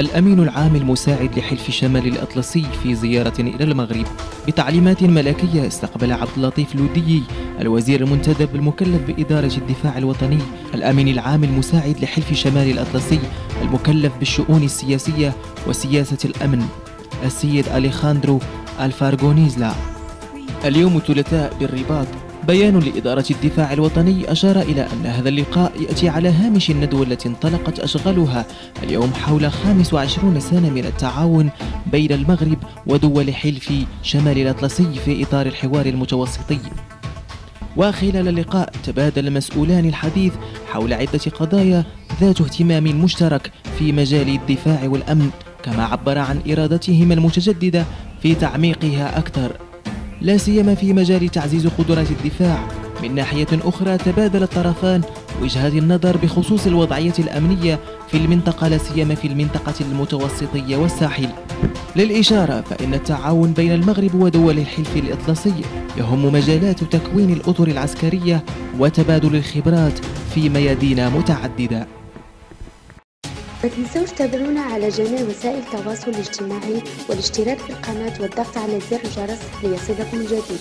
الأمين العام المساعد لحلف شمال الأطلسي في زيارة إلى المغرب بتعليمات ملكية استقبل عبد اللطيف لودي الوزير المنتدب المكلف بإدارة الدفاع الوطني الأمين العام المساعد لحلف شمال الأطلسي المكلف بالشؤون السياسية وسياسة الأمن السيد أليخاندرو ألفارغونيزلا. اليوم الثلاثاء بالرباط. بيان لإدارة الدفاع الوطني أشار إلى أن هذا اللقاء يأتي على هامش الندوة التي انطلقت أشغالها اليوم حول 25 سنة من التعاون بين المغرب ودول حلف شمال الأطلسي في إطار الحوار المتوسطي. وخلال اللقاء تبادل المسؤولان الحديث حول عدة قضايا ذات اهتمام مشترك في مجال الدفاع والأمن كما عبر عن إرادتهما المتجددة في تعميقها أكثر. لا سيما في مجال تعزيز قدرات الدفاع. من ناحية أخرى تبادل الطرفان وجهات النظر بخصوص الوضعية الأمنية في المنطقة لا سيما في المنطقة المتوسطية والساحل. للإشارة فإن التعاون بين المغرب ودول الحلف الإطلسي يهم مجالات تكوين الأطر العسكرية وتبادل الخبرات في ميادين متعددة ما تنسوش تابعونا على جميع وسائل التواصل الاجتماعي والاشتراك في القناة والضغط على زر الجرس ليصلكم الجديد.